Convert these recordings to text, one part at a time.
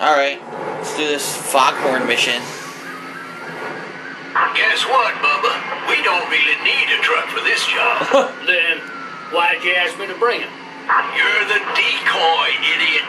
Alright, let's do this foghorn mission. Guess what, Bubba? We don't really need a truck for this job. Then why'd you ask me to bring him? You're the decoy, idiot.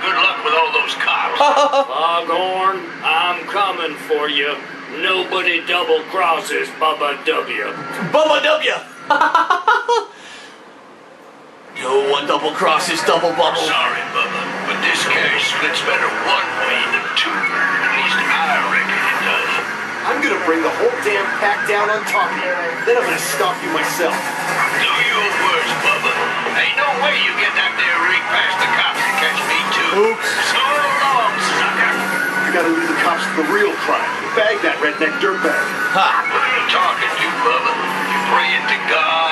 Good luck with all those cops. Foghorn, I'm coming for you. Nobody double crosses Bubba W. Bubba W! no one double crosses double bubble. Sorry, Bubba, but this cash splits better one way than two. At least I reckon it does. I'm gonna bring the whole damn pack down on top of you. Then I'm gonna stop you myself. Do your worst, Bubba. Ain't no way you get that there rig past the cops and catch me too. Oops. So long, sucker. You gotta leave the cops to the real crime. Bag that redneck dirtbag. Ha! What are you talking to, Bubba? You praying to God?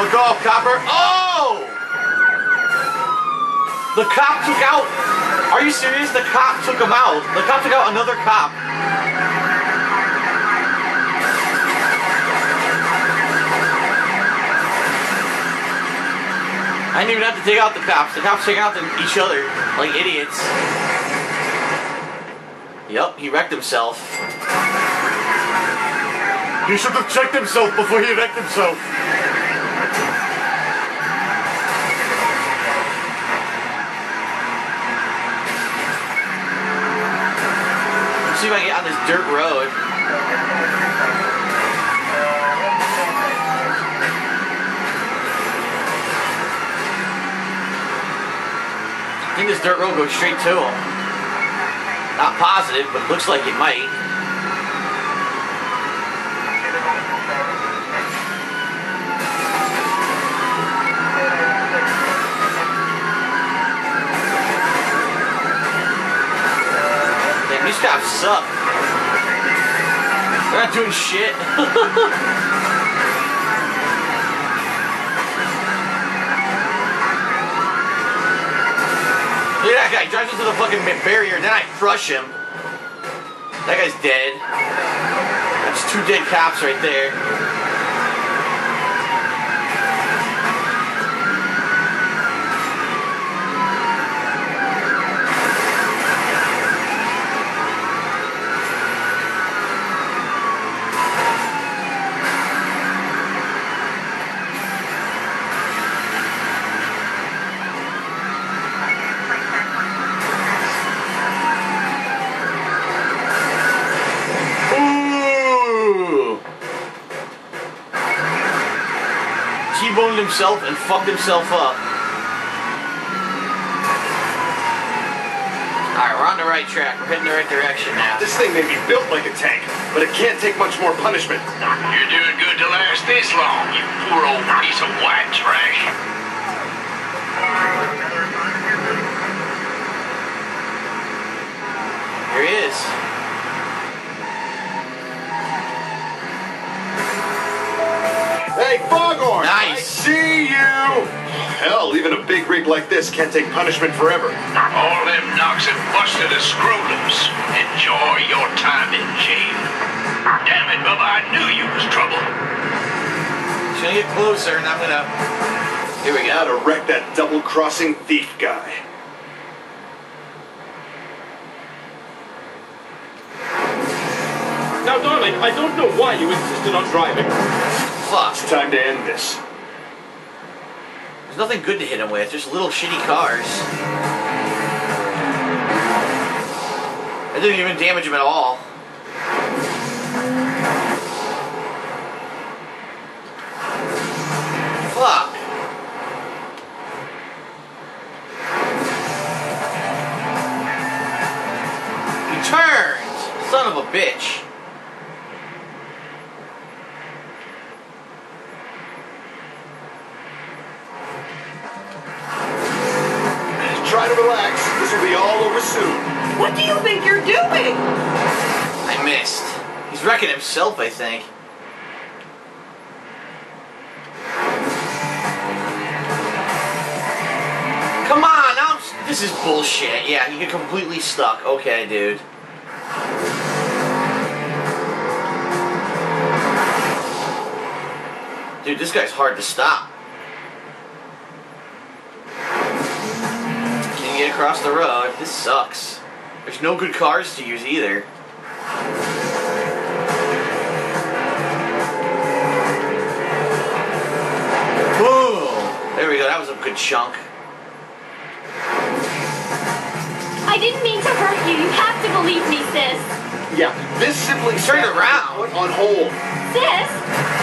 Look off, copper. Oh! The cop took out. Are you serious? The cop took him out. The cop took out another cop. I didn't even have to take out the cops. The cops taking out the, each other like idiots. Yep, he wrecked himself. He should have checked himself before he wrecked himself. See if I can get on this dirt road. I think this dirt road goes straight to him. Not positive, but looks like it might. These cops suck. They're not doing shit. Look at that guy. Drives into the fucking barrier, then I crush him. That guy's dead. That's two dead cops right there. Himself and fucked himself up. Alright, we're on the right track. We're heading the right direction now. This thing may be built like a tank, but it can't take much more punishment. You're doing good to last this long, you poor old piece of white trash. Here he is. Hey, Foghorn! Nice. I see you! Hell, even a big rig like this can't take punishment forever. All them knocks and busted as scrotums. Enjoy your time in jail. Damn it, Bubba, I knew you was trouble. She's gonna get closer and I'm gonna. Here we How go. to wreck that double-crossing thief guy. Now, darling, I don't know why you insisted on driving. Fuck. It's time to end this. There's nothing good to hit him with, just little shitty cars. It didn't even damage him at all. What do you think you're doing? I missed. He's wrecking himself, I think. Come on, I'm, this is bullshit. Yeah, you get completely stuck. Okay, dude. Dude, this guy's hard to stop. Can you get across the road. This sucks. There's no good cars to use either. Boom! There we go. That was a good chunk. I didn't mean to hurt you. You have to believe me, sis. Yeah, this simply Turn snapped around. on hold. Sis?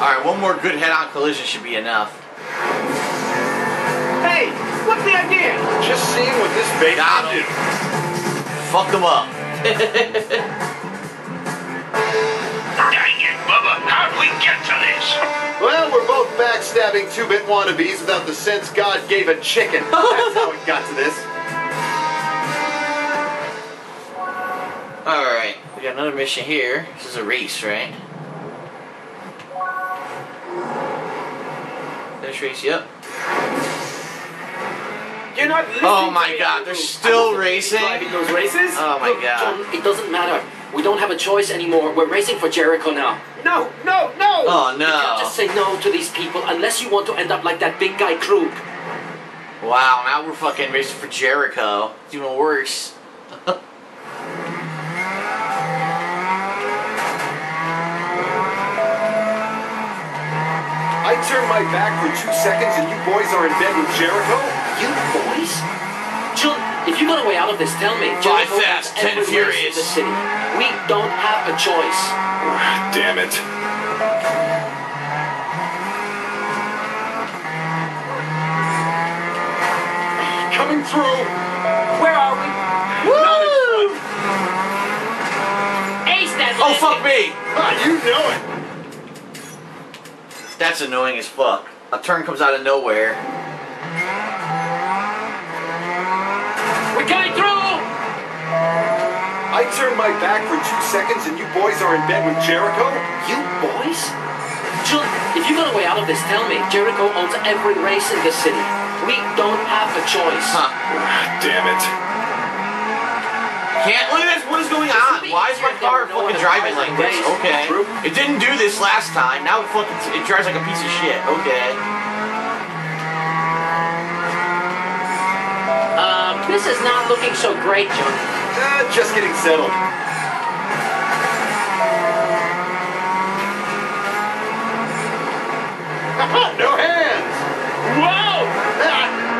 Alright, one more good head on collision should be enough. Hey, what's the idea? Just seeing what this baby Got can him. do. Fuck them up. Dang it, Bubba. How'd we get to this? Well, we're both backstabbing two-bit wannabes without the sense God gave a chicken. That's how we got to this. Alright, we got another mission here. This is a race, right? Finish race, yep. You're not listening Oh my to god, they're still racing? Driving those races? Oh my Look, god. John, it doesn't matter. We don't have a choice anymore. We're racing for Jericho now. No, no, no! Oh You can't no. just say no to these people unless you want to end up like that big guy Krug. Wow, now we're fucking racing for Jericho. It's even worse. I turn my back for two seconds and you boys are in bed with Jericho? You boys? John, if you got a way out of this, tell me. Fly Jericho fast, owns ten every in furious. the city. We don't have a choice. Damn it. Coming through. Where are we? Woo! Ace that Oh fuck me! Ah, you know it. That's annoying as fuck. A turn comes out of nowhere. We're coming through! I turn my back for two seconds and you boys are in bed with Jericho? You boys? John, if you got a way out of this, tell me. Jericho owns every race in the city. We don't have a choice. Huh. Ah, damn it. Can't look at this. What is going on? Why is my car fucking driving like this? Okay. It didn't do this last time. Now it fucking it drives like a piece of shit. Okay. Um, this is not looking so great, John. Uh, just getting settled. no hands! Whoa!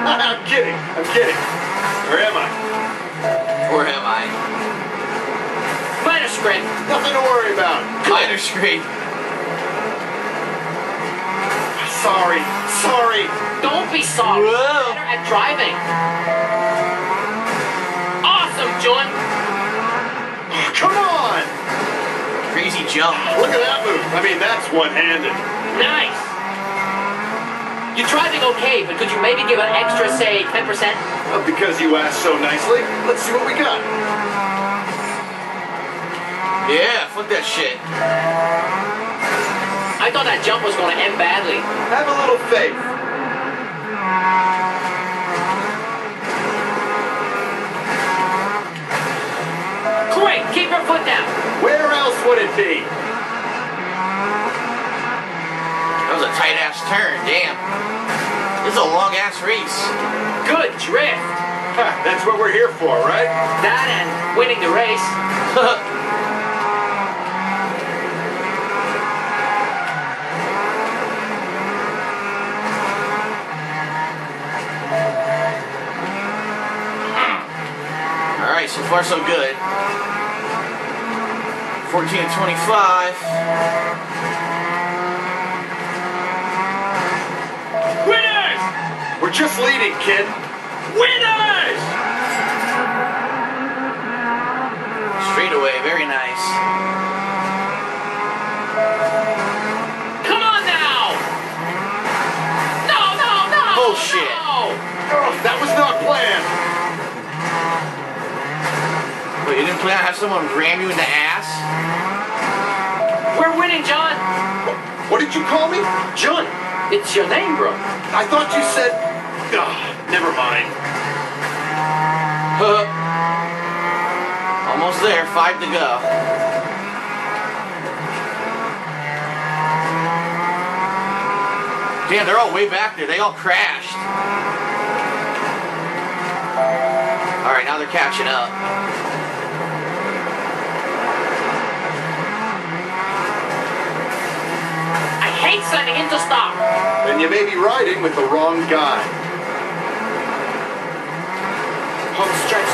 I'm kidding. I'm kidding. Where am I? Where am I? Minor scrape. Nothing to worry about. Minor scrape. Sorry. Sorry. Don't be sorry. Whoa. Better at driving. Awesome, John. Oh, come on! Crazy jump. Look at that move. I mean, that's one-handed. Nice. You're driving okay, but could you maybe give an extra, say, 10%? Uh, because you asked so nicely, let's see what we got. Yeah, fuck that shit. I thought that jump was going to end badly. Have a little faith. Great. Keep your foot down. Where else would it be? That was a tight ass turn. Damn. This is a long ass race. Good drift. Ha, that's what we're here for, right? That and winning the race. All right, so far so good. 14 to 25. We're just leading, kid. Winners! Straight away, very nice. Come on now. No, no, no. Bullshit. No. Oh, that was not planned. Wait, you didn't plan to have someone ram you in the ass? We're winning, John. What did you call me? John, it's your name, bro. I thought you said. Ugh, never mind. Huh. Almost there, five to go. Damn, they're all way back there. They all crashed. All right, now they're catching up. I hate sending him to stop. Then you may be riding with the wrong guy. Home stretch.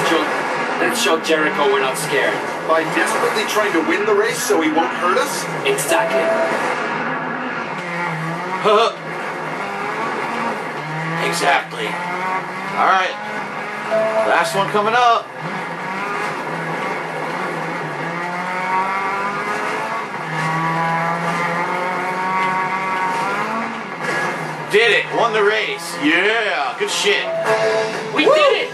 Let's show Jericho we're not scared. By desperately trying to win the race so he won't hurt us? Exactly. exactly. All right. Last one coming up. Did it. Won the race. Yeah. Good shit. We did it!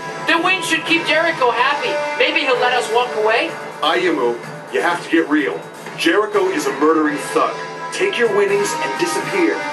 Win should keep Jericho happy. Maybe he'll let us walk away. Ayumu, you have to get real. Jericho is a murdering thug. Take your winnings and disappear.